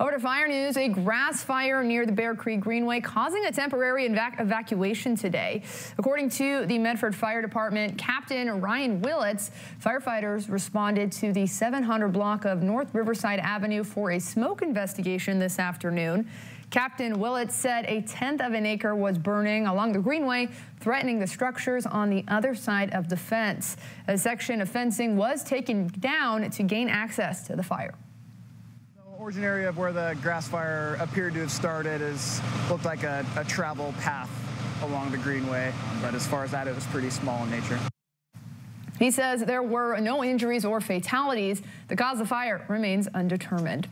Over to fire news, a grass fire near the Bear Creek Greenway causing a temporary evac evacuation today. According to the Medford Fire Department, Captain Ryan Willits, firefighters responded to the 700 block of North Riverside Avenue for a smoke investigation this afternoon. Captain Willits said a tenth of an acre was burning along the greenway, threatening the structures on the other side of the fence. A section of fencing was taken down to gain access to the fire origin area of where the grass fire appeared to have started is looked like a, a travel path along the greenway, but as far as that, it was pretty small in nature. He says there were no injuries or fatalities. The cause of fire remains undetermined.